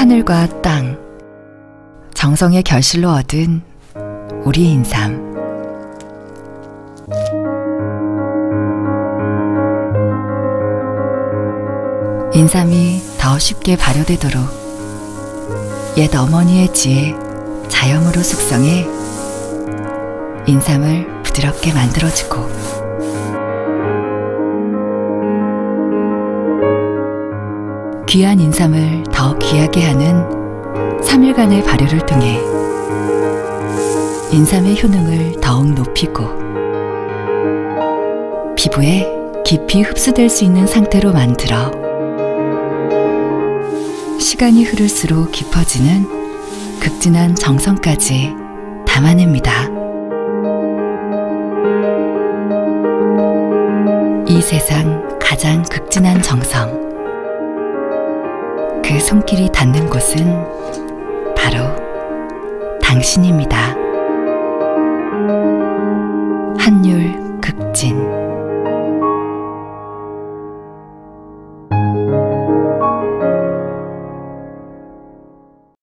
하늘과 땅, 정성의 결실로 얻은 우리 인삼. 인삼이 더 쉽게 발효되도록 옛 어머니의 지혜, 자염으로 숙성해 인삼을 부드럽게 만들어주고 귀한 인삼을 더 귀하게 하는 3일간의 발효를 통해 인삼의 효능을 더욱 높이고 피부에 깊이 흡수될 수 있는 상태로 만들어 시간이 흐를수록 깊어지는 극진한 정성까지 담아냅니다. 이 세상 가장 극진한 정성. 그 손길이 닿는 곳은 바로 당신입니다. 한율 극진.